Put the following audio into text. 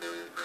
Thank you.